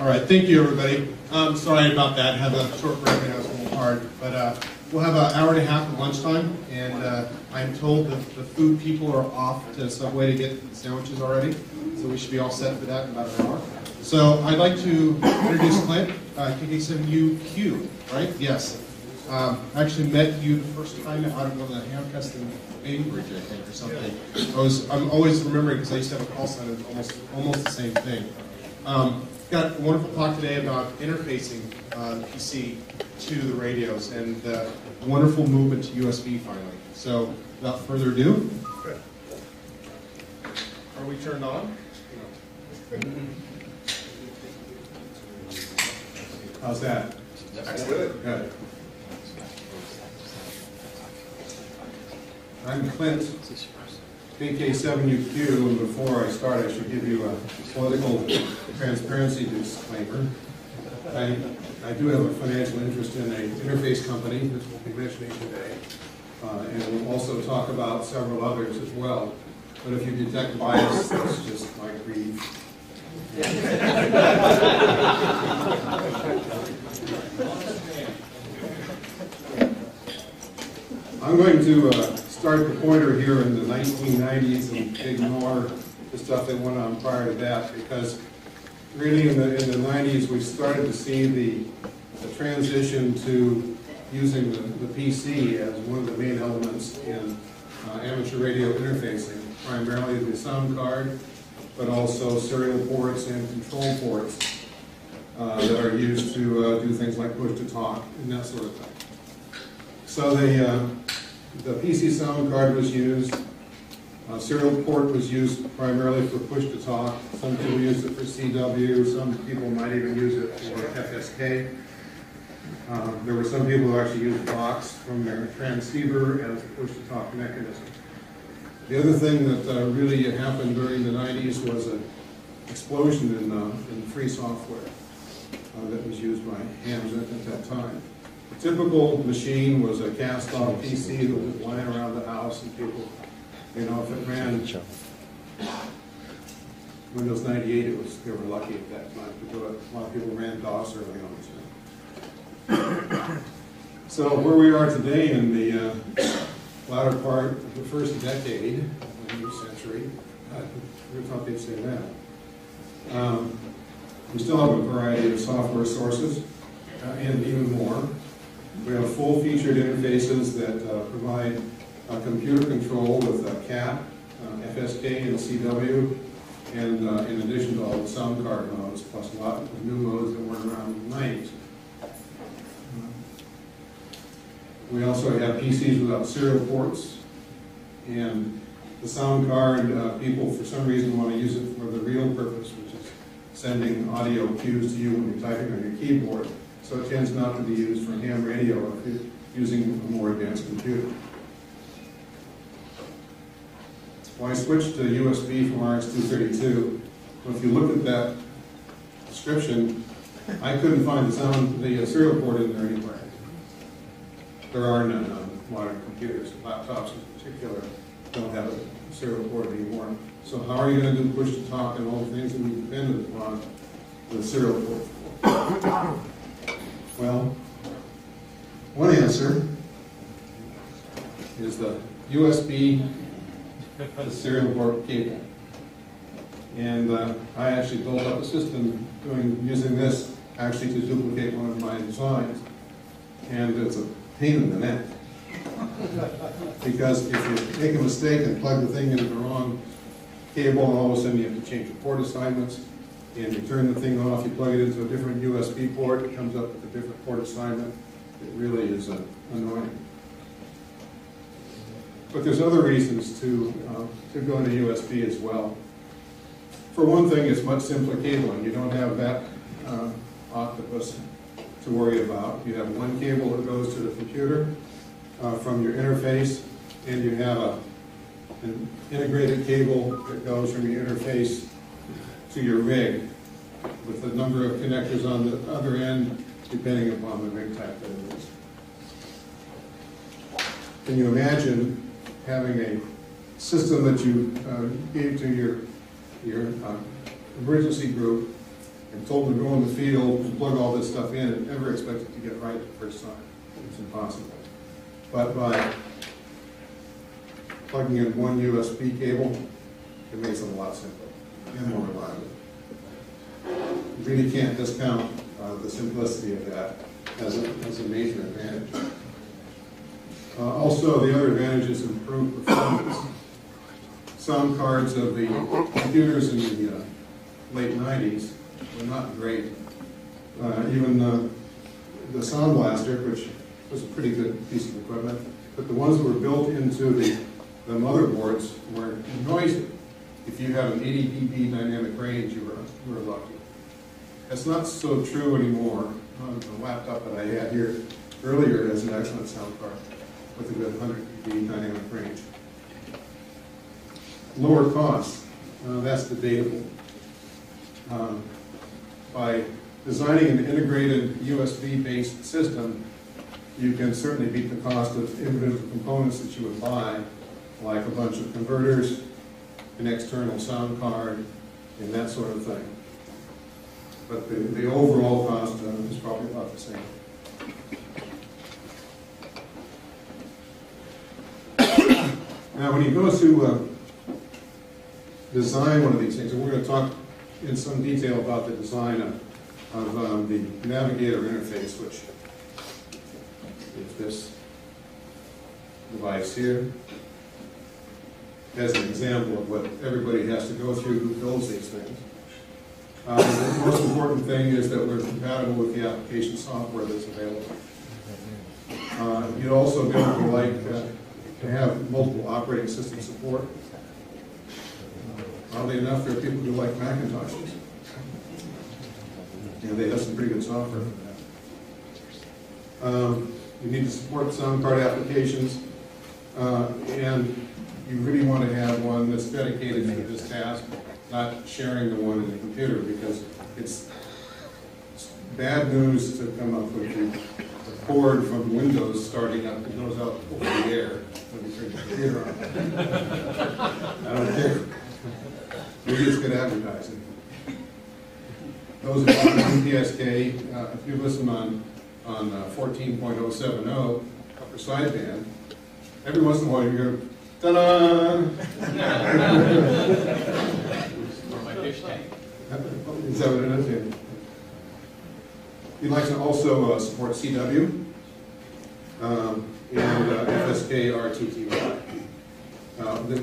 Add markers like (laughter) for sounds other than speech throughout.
All right, thank you, everybody. Um, sorry about that. Had a short break and it was a little hard, but uh, we'll have an hour and a half of lunchtime, and uh, I'm told that the food people are off to Subway to get sandwiches already, so we should be all set for that in about an hour. So I'd like to introduce Clint, uh, KK7UQ, right? Yes. Um, I actually met you the first time out of the Hamcuston Bainbridge, I think, or something. I was, I'm always remembering because I used to have a call center, almost, almost the same thing. Um, got a wonderful talk today about interfacing uh, the PC to the radios and the wonderful movement to USB finally. So without further ado, are we turned on? (laughs) How's that? That's good. Good. I'm Clint, KK7UQ, and before I start, I should give you a political transparency disclaimer. I, I do have a financial interest in an interface company, which we'll be mentioning today, uh, and we'll also talk about several others as well. But if you detect bias, that's just my greed. (laughs) I'm going to uh, start the pointer here in the 1990s and ignore the stuff that went on prior to that because really in the, in the 90s we started to see the, the transition to using the, the PC as one of the main elements in uh, amateur radio interfacing, primarily the sound card, but also serial ports and control ports uh, that are used to uh, do things like push to talk and that sort of thing. So the, uh, the PC sound card was used. Uh, serial port was used primarily for push to talk. Some people used it for CW. Some people might even use it for FSK. Uh, there were some people who actually used Vox from their transceiver as a push to talk mechanism. The other thing that uh, really happened during the 90s was an explosion in, uh, in free software uh, that was used by hams at that time. Typical machine was a cast-off PC that was lying around the house and people, you know, if it ran Windows 98, it was, they were lucky at that time to do it. A lot of people ran DOS early on. So, so where we are today in the uh, latter part of the first decade of the new century, I never thought they'd say that. Um, we still have a variety of software sources uh, and even more. We have full-featured interfaces that uh, provide computer control with uh, CAT, uh, FSK, and CW, and uh, in addition to all the sound card modes, plus a lot of new modes that weren't around in the 90s. We also have PCs without serial ports, and the sound card, uh, people for some reason want to use it for the real purpose, which is sending audio cues to you when you're typing on your keyboard. So it tends not to be used for ham radio you're using a more advanced computer. Well, I switched to USB from RS-232. Well, if you look at that description, I couldn't find the sound, the uh, serial port in there anywhere. There are none on modern computers. Laptops in particular don't have a serial port anymore. So how are you going to do push to talk and all the things that we depended upon the serial port? Well, one answer is the USB the serial port cable. And uh, I actually built up a system doing using this actually to duplicate one of my designs. And it's a pain in the neck. because if you make a mistake and plug the thing into the wrong cable, and all of a sudden you have to change your port assignments, and you turn the thing off, you plug it into a different USB port, it comes up with a different port assignment. It really is uh, annoying. But there's other reasons to, uh, to go into USB as well. For one thing, it's much simpler cabling. You don't have that uh, octopus to worry about. You have one cable that goes to the computer uh, from your interface, and you have a, an integrated cable that goes from your interface to your rig with a number of connectors on the other end, depending upon the rig type that it is. Can you imagine having a system that you uh, gave to your, your uh, emergency group and told them to go in the field and plug all this stuff in and never expect it to get right the first time. It's impossible. But by plugging in one USB cable, it makes it a lot simpler reliable. You really can't discount uh, the simplicity of that as a, as a major advantage. Uh, Also, the other advantage is improved performance. Sound cards of the computers in the uh, late nineties were not great. Uh, Even the Sound Blaster, which was a pretty good piece of equipment, but the ones that were built into the, the motherboards were noisy. If you have an 80 dB dynamic range, you were lucky. That's not so true anymore. Um, The laptop that I had here earlier has an excellent sound card with a good 100 dB dynamic range. Lower cost, uh, that's debatable. Um, By designing an integrated USB-based system, you can certainly beat the cost of individual components that you would buy, like a bunch of converters, an external sound card, and that sort of thing. But the, the overall cost uh, is probably about the same. Now, when you go to uh, design one of these things, and we're going to talk in some detail about the design of, of um, the navigator interface, which is this device here, as an example of what everybody has to go through who builds these things. Uh, The most important thing is that we're compatible with the application software that's available. Uh, You'd also definitely like uh, to have multiple operating system support. Oddly enough, there are people who like Macintoshes. And they have some pretty good software for that. Um, You need to support sound card applications, uh, and you really want to have one that's dedicated to this task, not sharing the one in the computer, because it's it's bad news to come up with the the chord from Windows starting up, it goes out over the air when you turn the computer on. I don't care. Maybe it's good advertising. Those of you on PSK, uh, if you listen on, on uh, 14.070, upper sideband, every once in a while you're hear, ta-da! Is that what it is? Yeah. You'd like to also uh, support CW um, and uh, FSK RTTY. Uh, The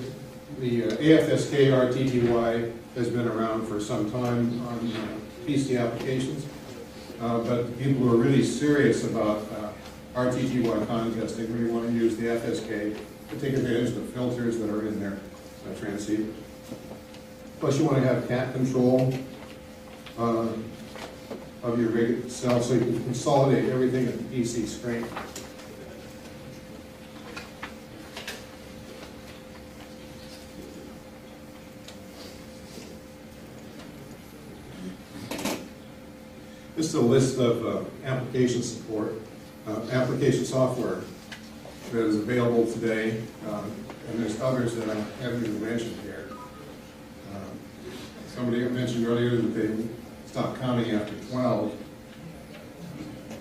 the, uh, AFSK RTTY has been around for some time on uh, PC applications, Uh, but people who are really serious about uh, RTTY contesting really want to use the FSK to take advantage of the filters that are in their uh. Plus, you want to have cat control uh, of your rig itself, so you can consolidate everything at the PC screen. This is a list of uh, application support, uh, application software that is available today, um, and there's others that I haven't even mentioned here. Um, Somebody mentioned earlier that they stopped counting after 12.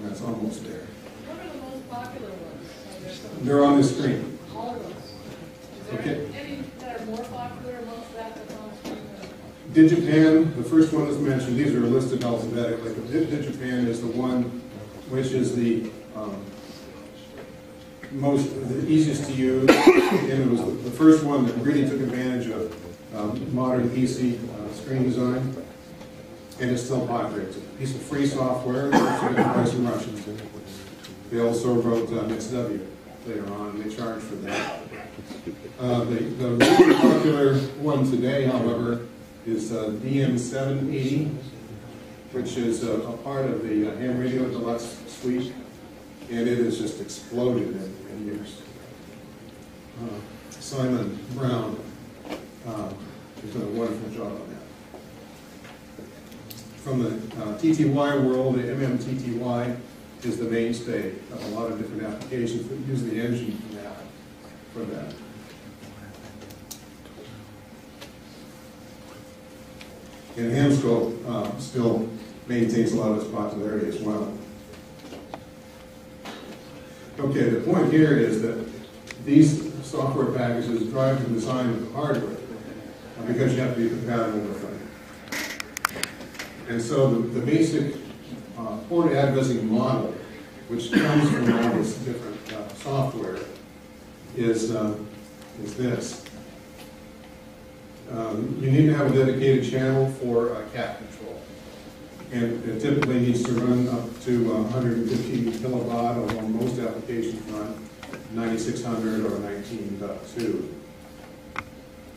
That's almost there. What are the most popular ones? They're on the screen. All of those. Is Okay. there any that are more popular amongst that that's on screen? Digipan, the first one is mentioned, these are listed alphabetically, Digipan is the one which is the um, most, the easiest to use, and it was the first one that really took advantage of um, modern PC uh, screen design, and it's still popular. It's a piece of free software, it's a good price in Russian. They also wrote uh, MixW later on, and they charge for that. Uh, The the really popular one today, however, is uh, DM780, which is a a part of the uh, Ham Radio Deluxe suite, and it has just exploded in in use. Uh, Simon Brown uh, has done a wonderful job on that. From the uh, TTY world, the MMTTY is the mainstay of a lot of different applications that use the engine for that. For that. And Hamscope uh, still maintains a lot of its popularity as well. Okay, the point here is that these software packages drive the design of the hardware, because you have to be compatible with them. And so the, the basic uh, port addressing model, which comes from all this different uh, software, is, uh, is this. Um, You need to have a dedicated channel for uh, cat control. And it typically needs to run up to uh, 150 kilowatt, although most applications run 9600 or 19.2.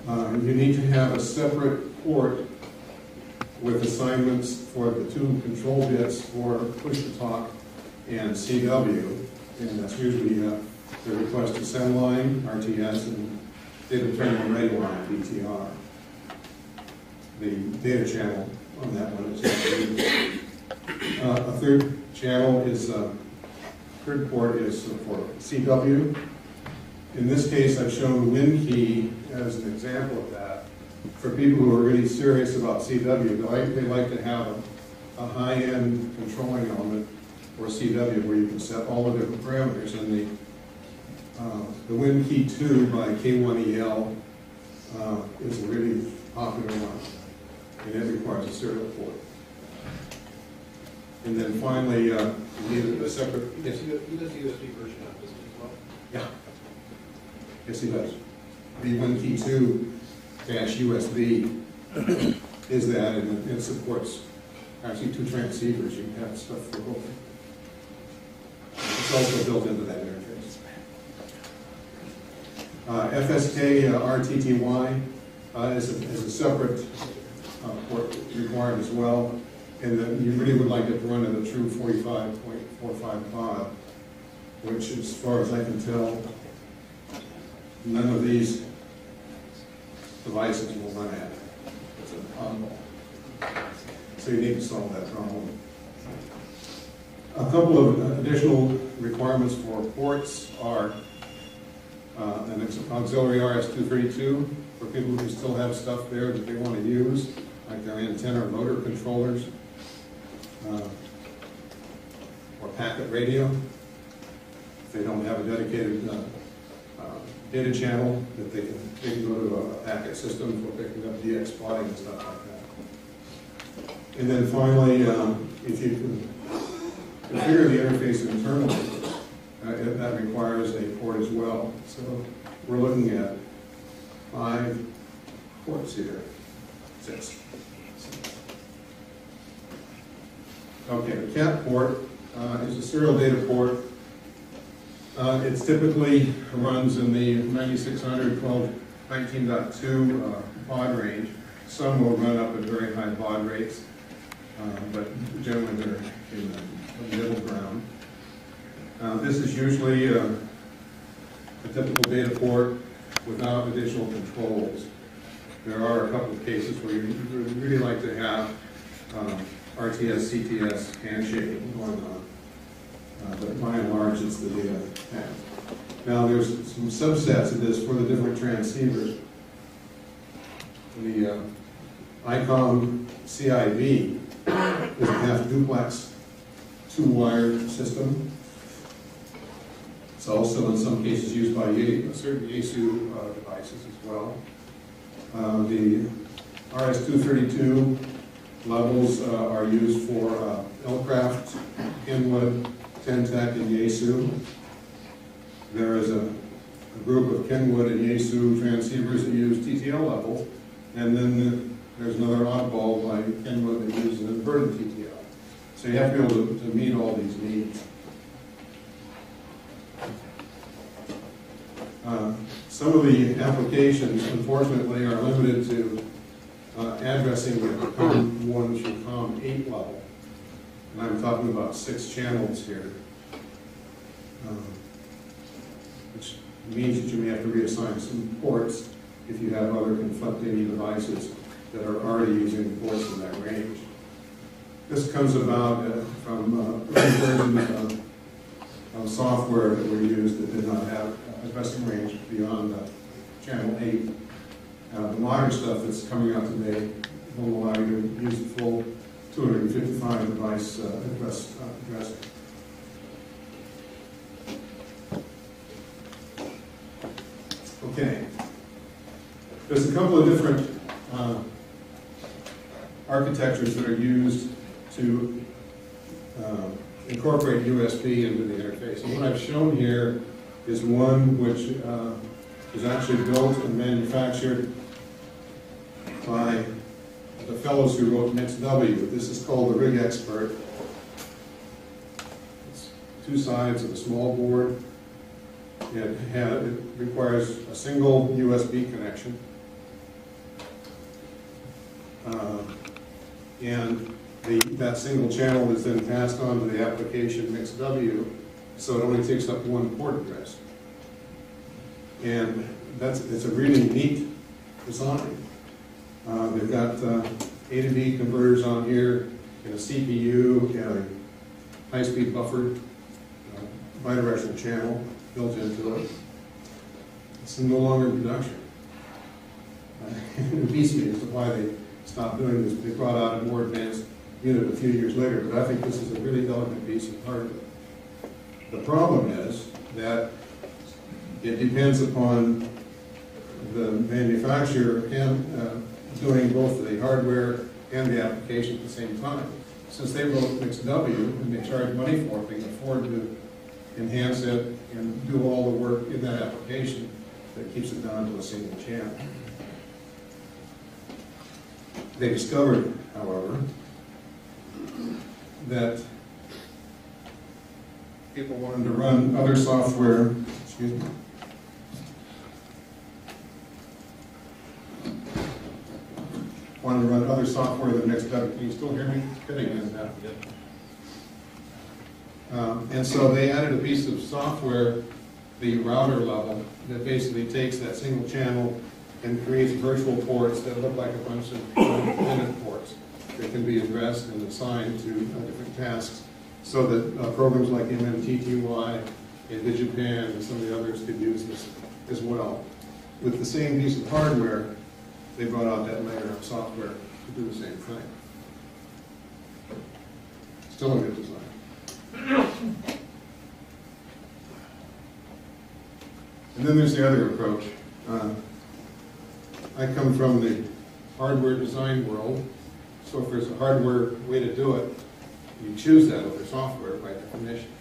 Uh, You need to have a separate port with assignments for the two control bits for push-to-talk and CW. And that's usually uh, the request to send line, RTS, and data terminal ready line, DTR. The data channel on that one uh, A third channel is, uh, third port is for CW. In this case, I've shown WinKey as an example of that. For people who are really serious about CW, they like, they like to have a, a high-end controlling element for CW where you can set all the different parameters. And the, uh, the WinKey 2 by K1EL uh, is a really popular one, and it requires a serial port. And then finally, uh, you need a separate, yes, He does he does the USB version of this as well? yeah. Yes, he does. The WinKey 2 dash USB is that, and it supports actually two transceivers, you can have stuff for both. It's also built into that interface. Uh, FSK uh, RTTY uh, is a, is a separate required as well, and then you really would like it to run at a true forty-five point four five baud, which as far as I can tell, none of these devices will run at. It's. So you need to solve that problem. A couple of additional requirements for ports are uh, an auxiliary RS-232 for people who still have stuff there that they want to use, like their antenna or motor controllers, uh, or packet radio. If they don't have a dedicated uh, uh, data channel, that they can, they can go to a packet system for picking up DX spotting and stuff like that. And then finally, um, if you can configure the interface internally, uh, that requires a port as well. So we're looking at five ports here, six. Okay, the cat port uh, is a serial data port. Uh, typically runs in the 9600, 12, 19.2 uh, baud range. Some will run up at very high baud rates, uh, but generally they're in the middle ground. Uh, This is usually uh, a typical data port without additional controls. There are a couple of cases where you really like to have um, RTS, CTS handshaking going on. Uh, But by and large, it's the data path. Now, there's some subsets of this for the different transceivers. The uh, ICOM CIV is a half duplex two-wire system. It's also in some cases used by certain Yaesu uh, devices as well. Uh, The RS-232 levels uh, are used for uh, Elecraft, Kenwood, Ten-Tec, and Yaesu. There is a a group of Kenwood and Yaesu transceivers that use TTL levels, and then there's another oddball by Kenwood that uses inverted TTL. So you have to be able to to meet all these needs. Uh, Some of the applications, unfortunately, are limited to uh, addressing the COM1 through COM8 level. And I'm talking about six channels here. Um, Which means that you may have to reassign some ports if you have other conflicting devices that are already using ports in that range. This comes about uh, from uh, versions of of software that were used that did not have addressing range beyond channel eight. Uh, The modern stuff that's coming out today won't allow you to use the full 255 device uh, address, uh, address. Okay. There's a couple of different uh, architectures that are used to uh, incorporate USB into the interface. And what I've shown here is one which is actually built and manufactured by the fellows who wrote MixW. This is called the RigExpert. It's two sides of a small board. It had, it requires a single USB connection. Uh, And the, that single channel is then passed on to the application MixW, so it only takes up one port address. And that's, it's a really neat design. Uh, they've got uh, A to D converters on here, and a CPU, and a high-speed buffer, uh, bidirectional channel built into it. It's no longer in production. Uh, It (laughs) beats me as to why they stopped doing this. They brought out a more advanced unit a few years later, but I think this is a really elegant piece of hardware. The problem is that it depends upon the manufacturer and uh, doing both the hardware and the application at the same time. Since they wrote MixW and they charge money for it, they can afford to enhance it and do all the work in that application that keeps it down to a single channel. They discovered, however, that people wanted to run other software, excuse me, wanted to run other software than MixW. Can you still hear me? Getting in now. Um, And so they added a piece of software, the router level, that basically takes that single channel and creates virtual ports that look like a bunch of independent ports that can be addressed and assigned to uh, different tasks, so that uh, programs like MMTTY and Digipan and some of the others could use this as well. With the same piece of hardware, they brought out that layer of software to do the same thing. Still a good design. And then there's the other approach. Uh, I come from the hardware design world, so if there's a hardware way to do it, you choose that over software by definition.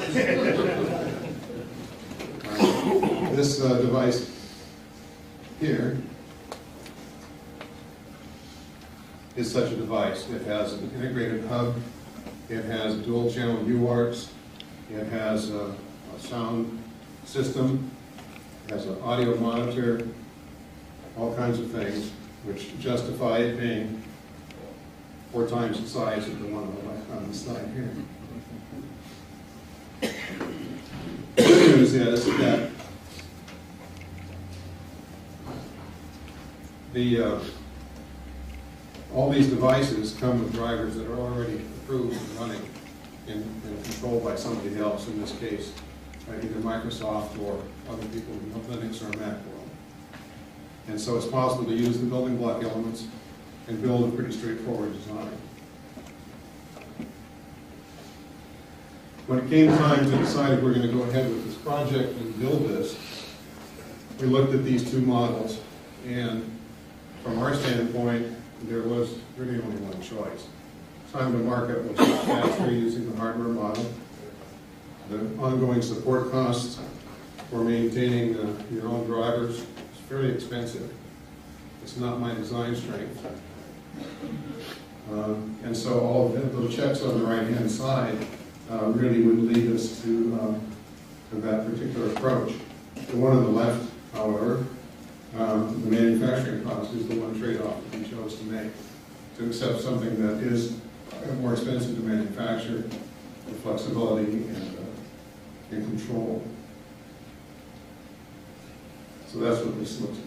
(laughs) Uh, This uh, device here is such a device. It has an integrated hub, it has dual channel UARTs, it has a, a sound system, it has an audio monitor, all kinds of things which justify it being four times the size of the one on the on the side here. (coughs) Good news is that the, uh, all these devices come with drivers that are already approved and running and, and controlled by somebody else, in this case, uh, either Microsoft or other people in Linux or Mac world. And so it's possible to use the building block elements and build a pretty straightforward design. When it came time to decide if we're going to go ahead with this project and build this, we looked at these two models, and from our standpoint, there was really only one choice. Time to market was faster using the hardware model. The ongoing support costs for maintaining your own drivers is fairly expensive. It's not my design strength. Um, And so all the little checks on the right-hand side uh, really would lead us to, um, to that particular approach. The one on the left, however, um, the manufacturing cost is the one trade-off that we chose to make. To accept something that is more expensive to manufacture, the flexibility and, uh, and control. So that's what this looks like.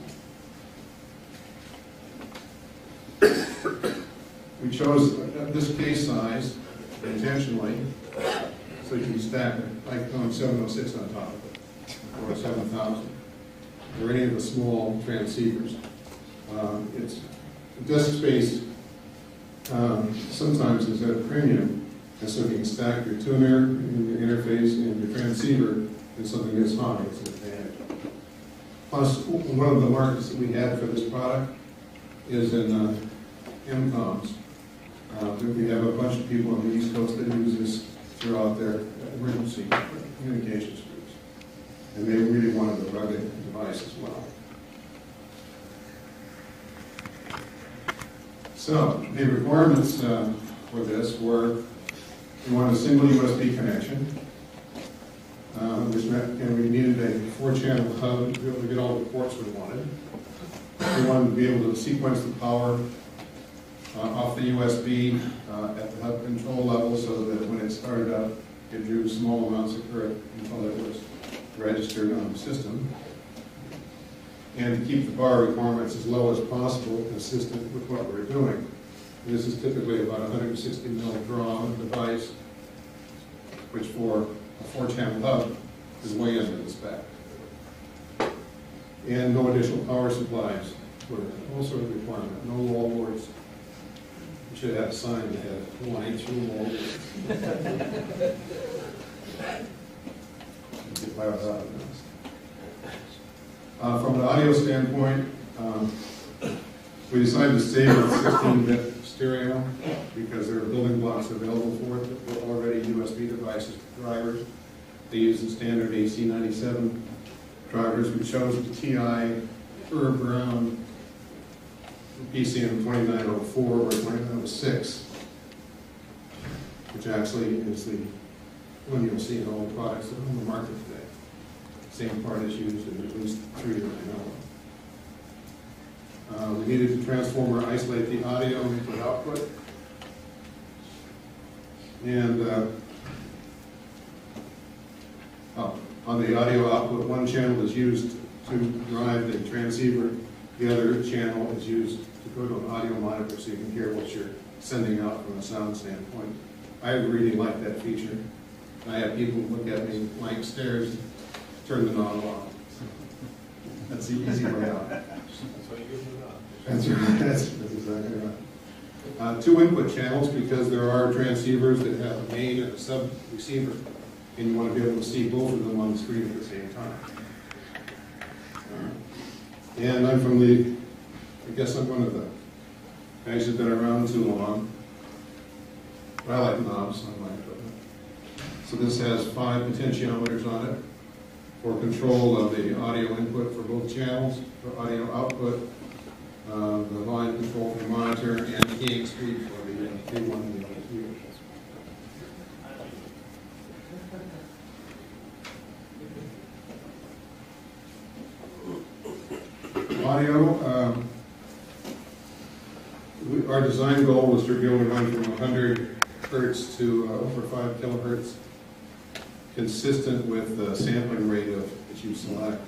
We chose this case size intentionally, so you can stack it, like on seven oh six on top of it, or seven thousand, or any of the small transceivers. Um, It's disk space um, sometimes is at a premium, and so you can stack your tuner, and your interface, and your transceiver, and something gets hot, it's an advantage. One of the markets that we had for this product is in uh, EmComms. Uh, We have a bunch of people on the East Coast that use this throughout their emergency communications groups. And they really wanted to the rugged as well. So, the requirements uh, for this were, we wanted a single USB connection, uh, which meant, and we needed a four-channel hub to be able to get all the ports we wanted. We wanted to be able to sequence the power uh, off the USB uh, at the hub control level so that when it started up, it drew small amounts of current until it was registered on the system. And to keep the power requirements as low as possible, consistent with what we're doing. This is typically about 160 mil draw device, which for a four-channel hub is way under the spec. And no additional power supplies were also a requirement, no wall boards. You should have a sign that had one inch wall boards. (laughs) Uh, From an audio standpoint, um, we decided to stay with 16-bit stereo because there are building blocks available for it that were already USB devices, drivers. They use the standard AC97 drivers. We chose the TI Burr-Brown PCM 2904 or 2906, which actually is the one you'll see in all the products on the market. Same part is used in at least three I know of. Uh, we needed the transformer isolate the audio input output. And, uh, oh, on the audio output, one channel is used to drive the transceiver, the other channel is used to go to an audio monitor so you can hear what you're sending out from a sound standpoint. I really like that feature. I have people look at me like stairs, turn the knob off. That's the easy way out. That's right, (laughs) that's, that's exactly right. Uh, two input channels, because there are transceivers that have a main and a sub receiver, and you want to be able to see both of them on the screen at the same time. Uh, And I'm from the, I guess I'm one of the guys who've been around too long. But I like knobs on my equipment. So this has five potentiometers on it for control of the audio input for both channels, for audio output, uh, the volume control for the monitor, and keying speed for the uh, K1 and the K2. Audio, um, we- our design goal was to be able to run from 100 hertz to uh, over 5 kilohertz, consistent with the sampling rate of, that you select.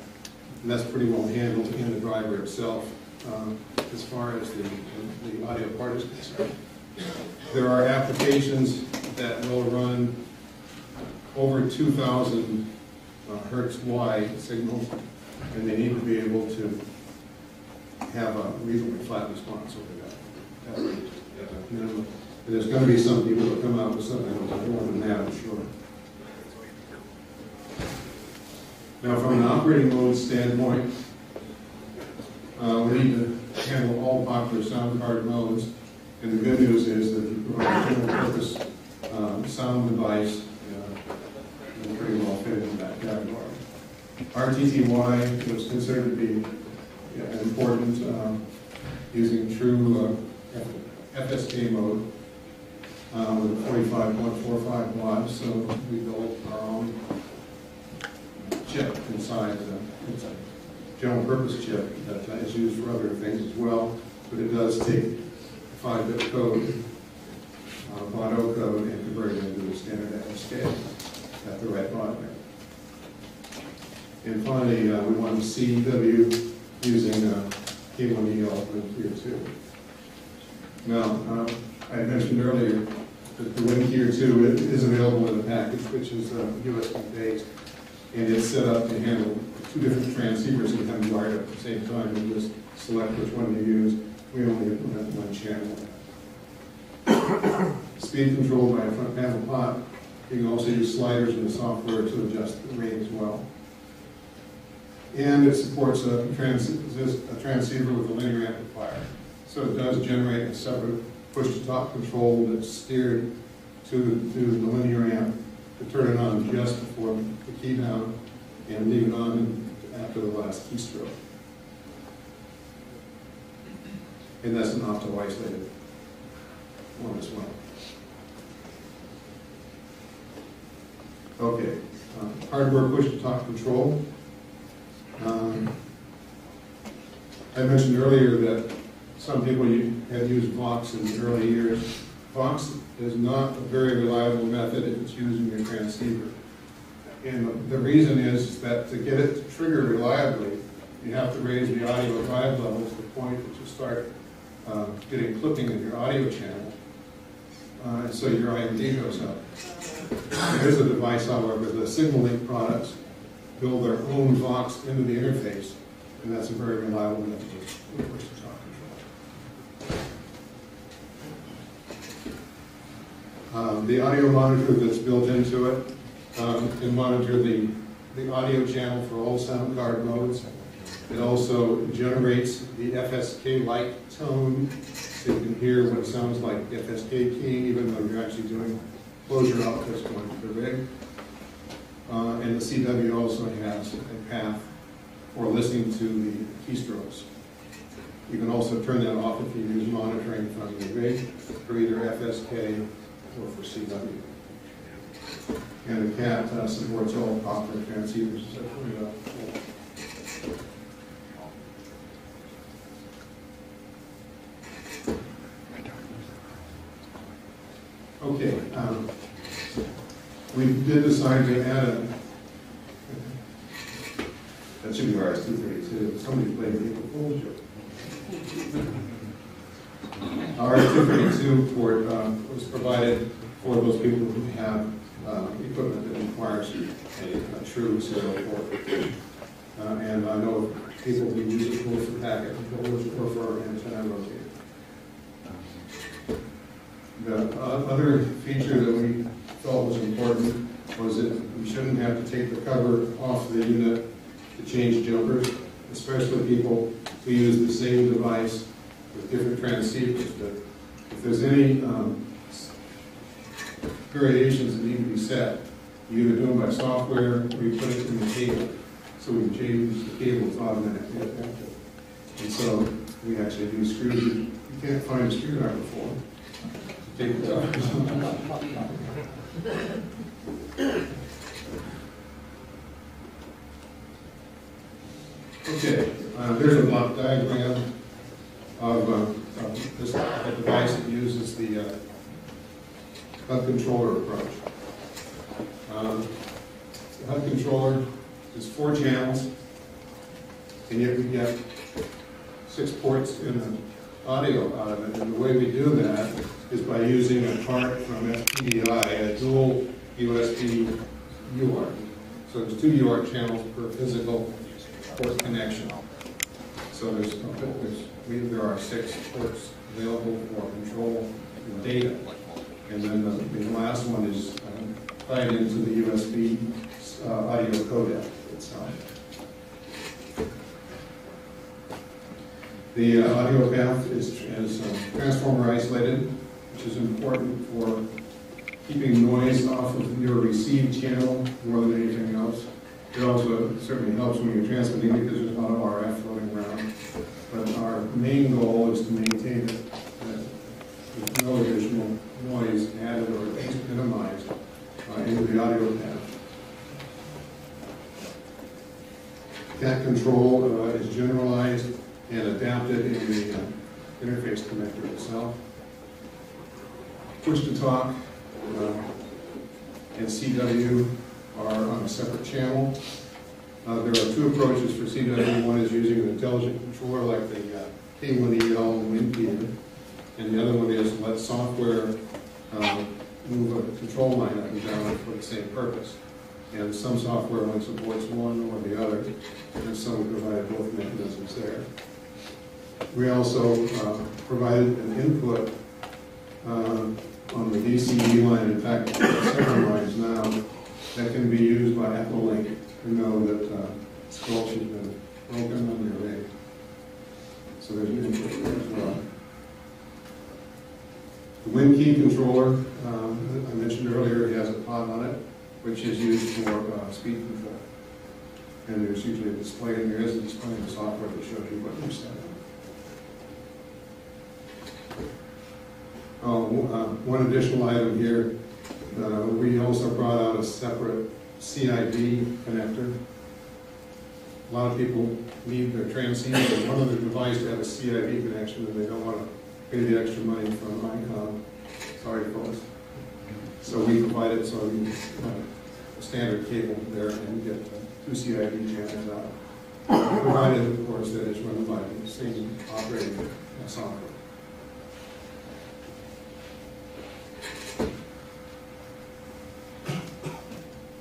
And that's pretty well handled in the driver itself, um, as far as the, the audio part is concerned. There are applications that will run over 2,000 uh, hertz wide signals, and they need to be able to have a reasonably flat response over that, that minimum. And there's gonna be some people that come out with something more than that, I'm sure. Now, from an operating mode standpoint, uh, we need to handle all popular sound card modes. And the good news is that a general purpose um, sound device, uh, pretty well fit in that category. RTTY was considered to be yeah, important, um, using true uh, FSK mode uh, with 45.45 watts, so we built our own chip inside, the it's a general purpose chip that uh, used for other things as well, but it does take five-bit code, uh, Mono code, and convert it into a standard FSK at the right rate. And finally, uh, we want CW using uh, K1E Ultimate Tier 2. Now, um, I mentioned earlier that the WinKeyer 2 is- is available in a package, which is uh, USB-based, and it's set up to handle two different transceivers that be wired up at the same time, and just select which one you use. we only implement one channel. Speed control by a front panel pot. You can also use sliders in the software to adjust the rate as well. And it supports a trans, a transceiver with a linear amplifier. So it does generate a separate push-to-talk control that's steered to, to the linear amp to turn it on just before the key and leave it on after the last keystroke. And that's an opto-isolated one as well. Okay, uh, hardware push-to-talk control. Um, I mentioned earlier that some people had used Vox in the early years. Vox is not a very reliable method if it's using your transceiver. And the reason is that to get it to trigger reliably, you have to raise the audio drive level to the point that you start uh, getting clipping in your audio channel. Uh, And so your IMD goes up. There's a device, however, the Signal Link products build their own VOX into the interface, and that's a very reliable method of push-to-talk control. Um, The audio monitor that's built into it um, can monitor the, the audio channel for all sound card modes. It also generates the FSK-like tone, so you can hear what it sounds like FSK keying, even though you're actually doing closure outputs going to the rig. Uh, and the CW also has a path for listening to the keystrokes. You can also turn that off if you use monitoring from the rig for either FSK or for CW. And the CAT uh, supports all copper transceivers, so, uh, Okay, um, we did decide to add a, that should be RS two thirty-two, somebody played the April. Two thirty-two port, um, was provided for those people who have, uh, equipment that requires a, a true serial port. Uh, and I know people who use it both for packet controllers or for antenna rotator. The other feature that we thought was important was that we shouldn't have to take the cover off the unit to change jumpers, especially people who use the same device with different transceivers. But if there's any um, variations that need to be set, you either do them by software or you put it in the cable. So we can change the cables automatically at. And so we actually do screws. You can't find a screwdriver for them. Take it. (laughs) Okay, uh, there's a block diagram of, uh, this a device that uses the uh, hub controller approach. Um, The hub controller is four channels, and yet we get six ports in the audio out of it. And the way we do that is by using a part from FTDI, a dual USB UART. So there's two UART channels per physical port connection. So there's, there's, we, there are six ports available for control and data. And then the, the last one is um, tied into the USB uh, audio codec itself. The uh, audio path is, is uh, transformer isolated, which is important for keeping noise off of your received channel more than anything else. It also certainly helps when you're transmitting because there's a lot of RF floating around. But our main goal is to maintain it, with no additional noise added or at least minimized uh, into the audio path. That control uh, is generalized and adapted in the uh, interface connector itself. Push to talk uh, and CW a separate channel. Uh, There are two approaches for CW. One is using an intelligent controller like the uh, K1EL and WinKeyer, and the other one is let software um, move a control line up and down for the same purpose. And some software one supports one or the other, and some provide both mechanisms there. We also uh, provided an input uh, on the DCE line, in fact, several lines now, that can be used by EchoLink to know that uh, squelch has been broken on your rig. So there's an input there as well. The WinKey controller, um, I mentioned earlier, it has a pod on it, which is used for uh, speed control. And there's usually a display, and there is a display in the software that shows you what you're setting. Oh, uh, one additional item here, uh, we also brought out a separate CI-V connector. A lot of people need their transceiver, and one of the device to have a CI-V connection, and they don't want to pay the extra money from ICOM. Sorry, folks. So we provided so you have a standard cable there and get two CI-V channels out. Provided, of course, that it's run by the same operating software.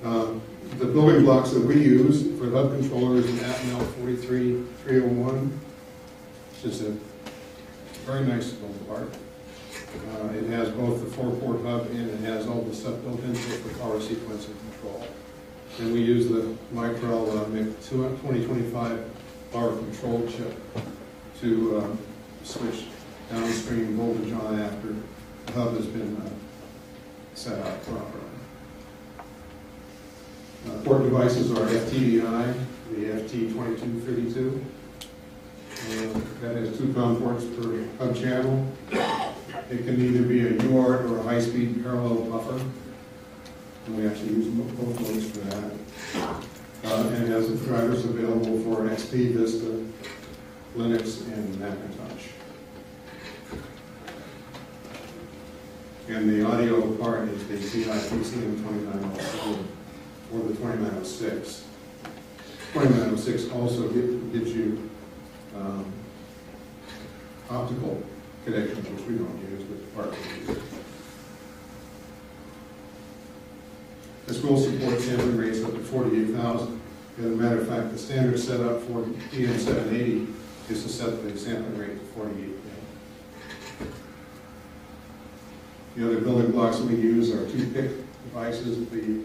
Uh, The building blocks that we use for hub controllers is Atmel 43301, which is a very nice little part. Uh, It has both the four-port hub and it has all the stuff built into it for power sequencing control. And we use the Micrel uh, MIC 2025 power control chip to um, switch downstream voltage on after the hub has been uh, set up properly. Uh, Port devices are FTDI, the FT2232. Uh, That has two COM ports per hub channel. It can either be a UART or a high-speed parallel buffer. And we actually use both modes for that. Uh, And it has drivers available for XP, Vista, Linux, and Macintosh. And the audio part is the TI PCM 2904 or the 2906. 2906 also gi- gives you um, optical connections, which we don't use, but the department uses. The school supports sampling rates up to 48,000. As a matter of fact, the standard set up for DM 780 is to set the sampling rate to 48,000. The other building blocks we use are two PIC devices. The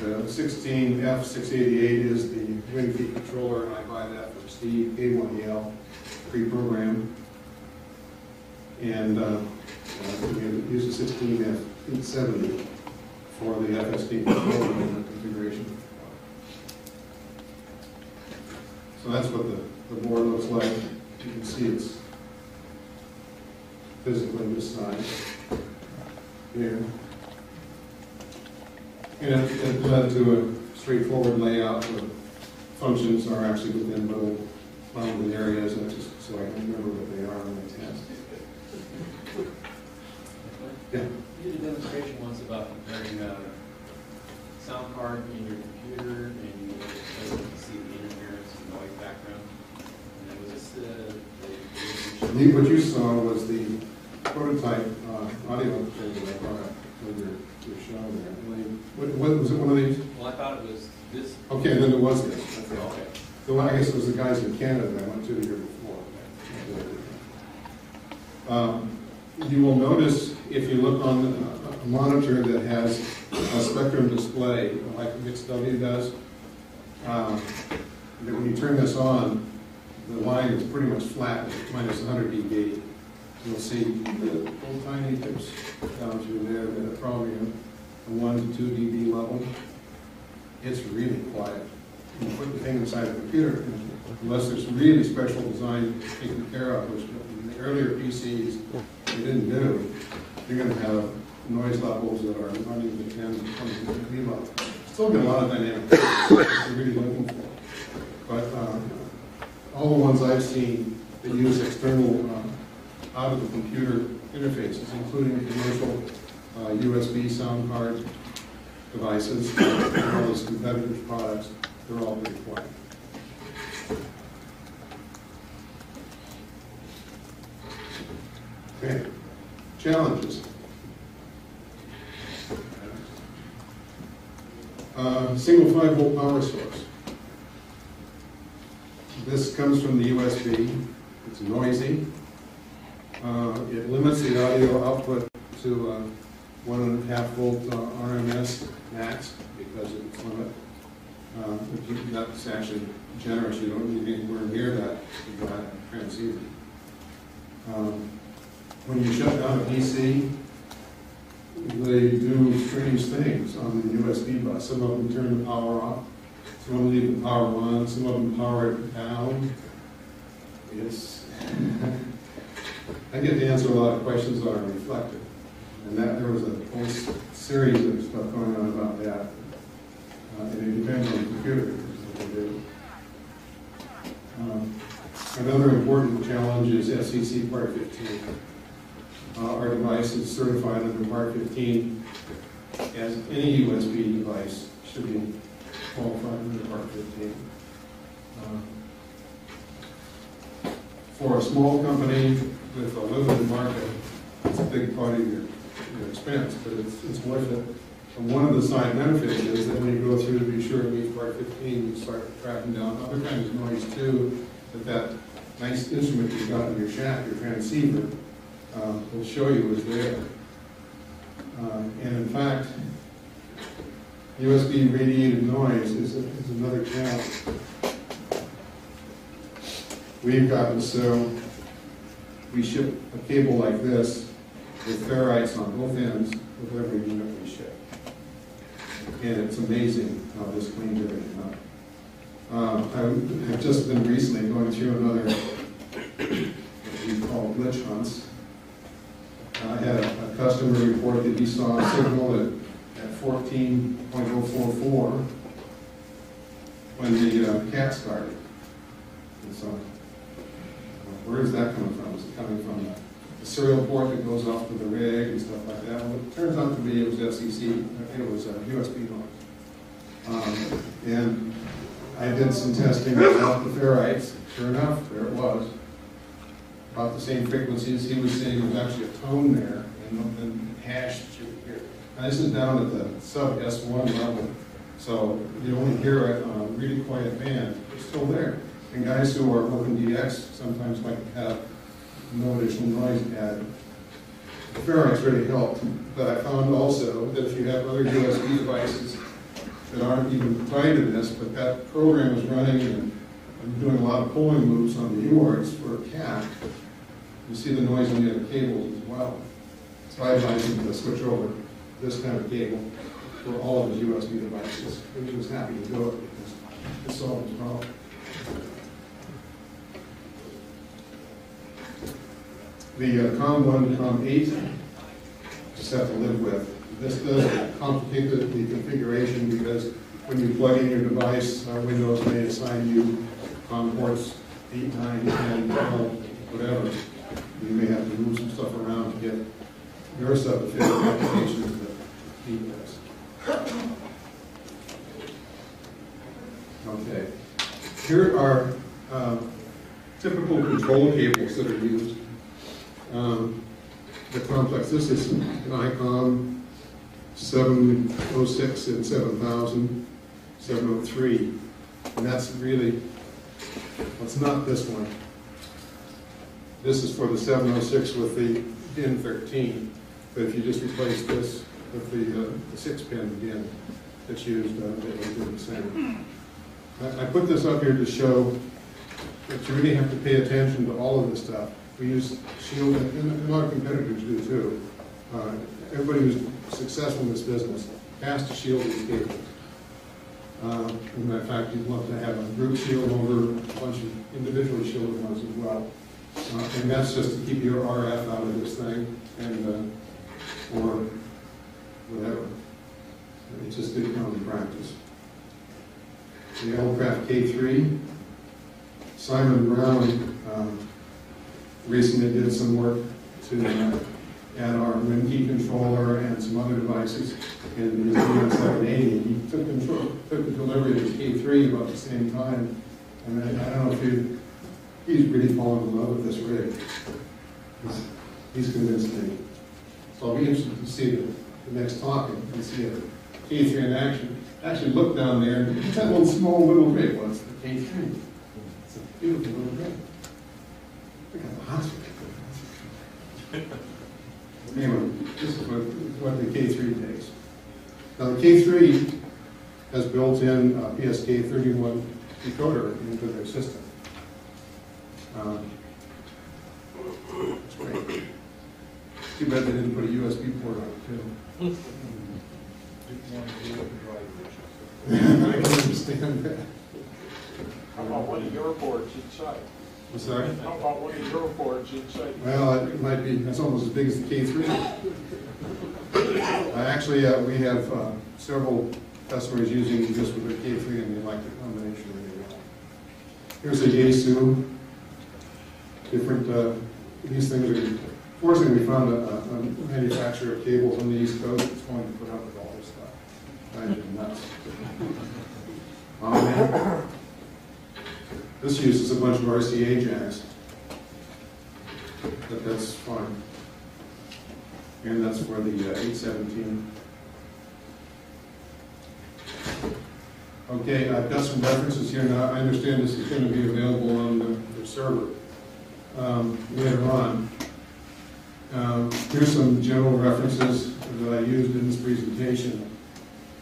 the 16F688 is the wind feed controller, and I buy that from Steve, K1EL, pre-programmed. And uh, uh, we use the 16F870 for the FSD control unit configuration. So that's what the, the board looks like. You can see it's physically this size here. And it it led to a straightforward layout where functions are actually within little bounded areas, and just so I can remember what they are when they test. Yeah, You did a demonstration once about comparing a sound card in your computer and you able see the interference and noise background. And then was this the, the- The- what you saw was the prototype uh, audio thing that I brought up with your show there. What, what, was it one of these? Well, I thought it was this. Okay, then it was this. Okay. Okay. The one, I guess it was the guys in Canada that I went to the year before. Um, You will notice, if you look on a- a monitor that has a spectrum display, like MixW does, um, that when you turn this on, the line is pretty much flat, minus 100 dB. You'll see the little tiny tips down through there that are probably a 1 to 2 dB level. It's really quiet you put the thing inside the computer, unless there's really special design taken care of, which in the earlier PCs, they didn't do, you're gonna have noise levels that are running to 10, 20 dB level. Still get a lot of dynamic, that you're really looking for. But, uh, all the ones I've seen that use external, uh, out of the computer interfaces, including commercial, uh, USB sound card devices, as well as competitors' products, they're all pretty quiet. Okay, challenges. Uh, Single five volt power source. This comes from the USB. it's noisy. Uh, It limits the audio output to uh, one and a half volt uh, RMS max because of its limit. You- That's actually generous, you don't need anywhere near that to and transceiver. Um, When you shut down a PC, they do strange things on the USB bus. Some of them turn the power off, some of them leave the power on, some of them power it down. It's, (laughs) I get to answer a lot of questions on a reflector. And that, there was a whole series of stuff going on about that. Uh, And it depends on the computer. Um, Another important challenge is FCC Part 15. Uh, Our device is certified under Part 15 as any USB device should be qualified under Part 15. Uh, For a small company with a limited market, it's a big part of your, your expense, but it's, it's worth it. And one of the side benefits is that when you go through to be sure it meets Part 15, you start tracking down other kinds of noise too, that that nice instrument you've got in your shack, your transceiver, uh, will show you is there. Uh, And in fact, USB radiated noise is, a- is another challenge. We've gotten so, we ship a cable like this with ferrites on both ends with every unit we ship. And it's amazing how this cleans everything up. Um, I have just been recently going through another, what we call glitch hunts. I had a a customer report that he saw a signal at, at fourteen point oh four four when the uh, cat started. And so, where is that coming from? Is it coming from the serial port that goes off to the rig and stuff like that? Well, it turns out to be, it was FCC, it was uh, USB noise. Um, And I did some testing about the ferrites, sure enough, there it was. About the same frequencies, he was saying there was actually a tone there, and then hash through here. Now, this is down at the sub S one level, so you only hear it on a really quiet band, it's still there. And guys who are working DX sometimes like to have no additional noise added. Ferrites really helped, but I found also that if you have other USB devices that aren't even tied to this, but that program is running and I'm doing a lot of polling loops on the UARTs for a cat. You see the noise on the other cables as well. So I advise him to switch over this kind of cable for all of his USB devices. He was happy to do it because it solved his problem. The uh, COM one, to COM eight, just have to live with. This does complicate the the configuration because when you plug in your device, uh, Windows may assign you COM ports eight, nine, ten, twelve, whatever. You may have to move some stuff around to get your stuff to fit the applications that need this. Okay. Here are uh, typical control cables that are used. Um, The complex, this is an ICOM 706 and 7000, 703. And that's really, it's not this one. This is for the 706 with the pin 13. But if you just replace this with the, uh, the six pin again, that's used, uh, it will do the same. I, I put this up here to show that you really have to pay attention to all of this stuff. We use Shield, and a lot of competitors do too. Uh, Everybody who's successful in this business has to shield these cables. Uh, in fact, you'd love to have a group shield over a bunch of individually shielded ones as well. Uh, And that's just to keep your RF out of this thing and, uh, or whatever. It's just good common practice. The Elecraft K3, Simon Brown um, recently did some work to uh, add our WinKey controller and some other devices in his DM780. He took control, took the delivery of K3 about the same time. And I I don't know if he's really fallen in love with this rig. He's- He's convinced me. So I'll be interested to see the, the next talk and and see a K3 in action. Actually look down there, that one small little rig was the K3. It's a beautiful little rig. Anyway, this is what, what the K three takes. Now, the K three has built-in uh, PSK thirty-one decoder into their system. Uh, Too bad they didn't put a USB port on it, too. (laughs) I can understand that. How about one of your boards inside? I'm sorry? How about one of your boards inside? Well, it might be, it's almost as big as the K three. Actually, uh, we have uh, several customers using this with their K three and they like the combination really well. Here's a Yaesu. Different, uh, these things are, fortunately, we found a, a manufacturer of cables on the East Coast that's going to put up with all this stuff. Drives you nuts. Oh, man. This uses a bunch of RCA jacks. But that's fine. And that's for the uh, eight seventeen. Okay, I've got some references here now. I understand this is gonna be available on the, the server, um, later on. Um, here's some general references that I used in this presentation,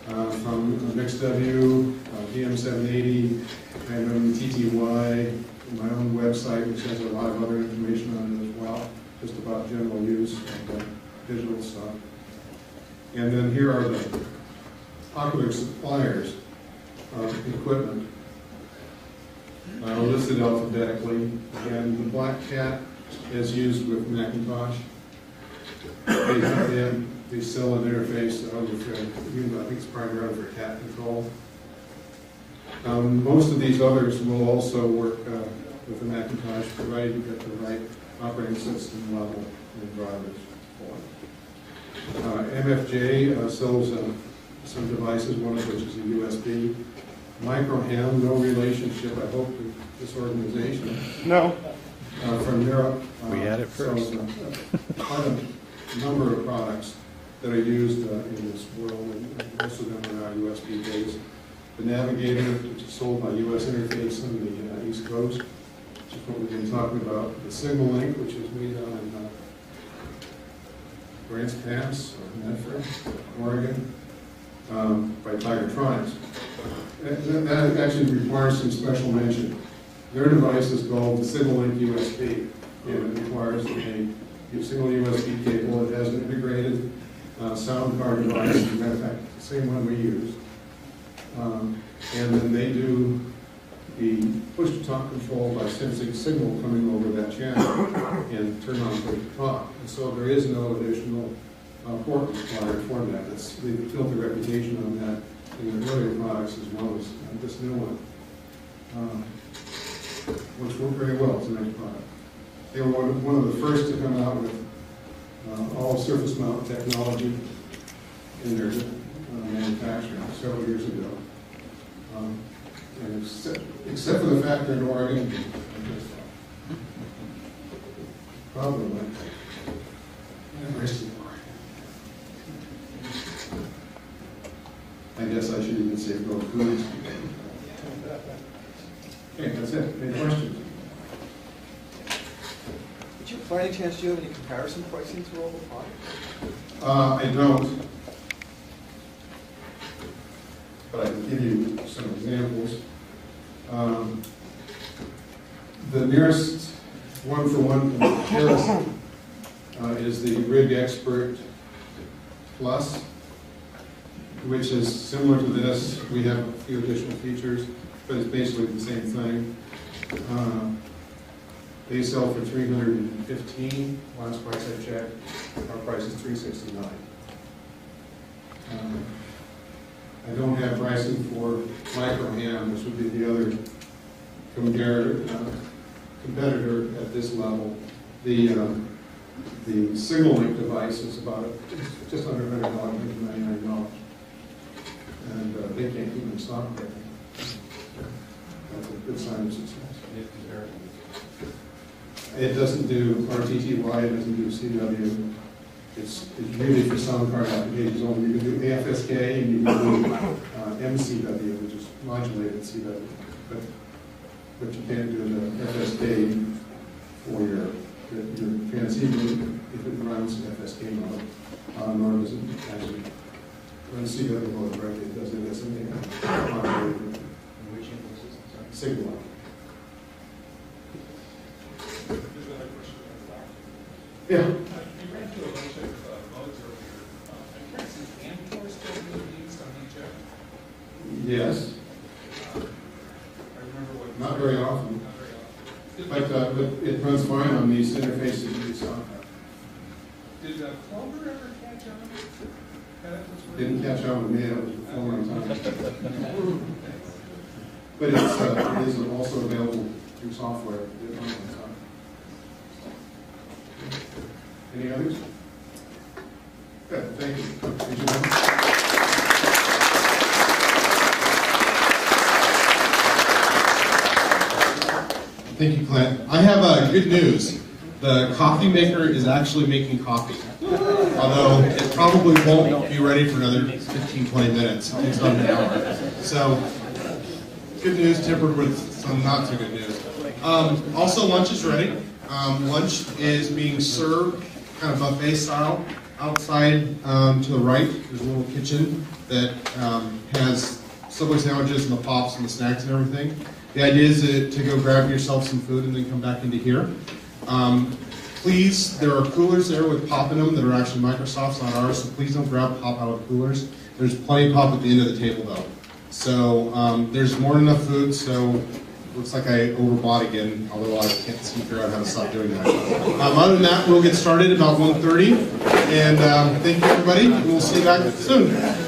uh, from MixW, uh, DM seven eighty, and then TTY, my own website, which has a lot of other information on it as well, just about general use and uh, digital stuff. And then here are the popular suppliers of equipment, uh, listed alphabetically. And the Black Cat is used with Macintosh. They, they have, they sell an interface, uh, with, uh, you know, I think it's primarily for cat control. Um, Most of these others will also work uh, with the Macintosh, provided you get the right operating system level and drivers for it. Uh, MFJ uh, sells uh, some devices, one of which is a USB. Microham, no relationship, I hope, to this organization, No. uh, from Europe. uh, We had it first. sells, uh, Quite a number of products that are used uh, in this world, and most of them are now USB based. The Navigator, which is sold by US Interface on the uh, East Coast, which is what we've been talking about. The SignaLink, which is made out in uh, Grants Pass, or Medford, Oregon, um, by Tigertronics. That that actually requires some special mention. Their device is called the SignaLink USB, and it requires a a single USB cable. It has an integrated uh, sound card device, as a matter of fact, the same one we use. Um, And then they do the push-to-talk control by sensing signal coming over that channel and turn on push-to-talk. And so there is no additional uh, port required for that. It's, they've built a reputation on that in their earlier products as well as uh, this new one, um, which worked very well. It's a nice product. They were one of the first to come out with uh, all surface mount technology in their uh, manufacturing several years ago. Um, And except, except for the fact they're in Oregon, probably. I guess I should even say go foods. Okay, that's it. Any questions? Did you, by any chance, do you have any comparison pricing to all the products? Uh, I don't. But I can give you some examples. Um, The nearest one-for-one comparison uh, is the RigExpert Plus, which is similar to this. We have a few additional features, but it's basically the same thing. Uh, They sell for three hundred and fifteen, last price I checked, our price is three sixty-nine. Um, I don't have pricing for Microham, which would be the other comparator, uh, competitor at this level. The, um, the SignaLink device is about, just- under a hundred dollars, maybe ninety-nine dollars. And uh, they can't keep stock now. That's a good sign of success. It doesn't do RTTY, it doesn't do CW. It's, it's really for sound card applications only. You can do AFSK and you can do uh, MCW, which is modulated CW. But, but you can't do the FSK for your your fancy, if it runs FSK mode, uh, nor does it actually run CW mode directly, it does it as something. uh, influences. Signal. There's another question about that. Yeah, Uh, You ran through a bunch of uh, modes earlier. Uh, I'm curious, is AMTOR still being used on HF? yes, Uh, I remember what. not very often, Not very often. but, uh, but it runs fine on these interfaces you saw. Did uh, Clover ever catch on? That was really- Didn't catch on with me, that was before my time. But it's, uh, it is also available through software. (laughs) that runs on top. Any others? Good, thank you. Did you Thank you, Clint. I have uh, good news. The coffee maker is actually making coffee. Although it probably won't be ready for another 15, 20 minutes. It's an hour. So, good news tempered with some not so good news. Um, also, lunch is ready. Um, lunch is being served kind of buffet style outside um, to the right. There's a little kitchen that um, has Subway sandwiches and the pops and the snacks and everything. The idea is to, to go grab yourself some food and then come back into here. Um, please, there are coolers there with pop in them that are actually Microsoft's, not ours, so please don't grab pop out of coolers. There's plenty of pop at the end of the table though. So um, there's more than enough food, so looks like I overbought again, although I can't seem to figure out how to stop doing that. Um, other than that, we'll get started about 1.30, and um, thank you everybody, we'll see you back soon.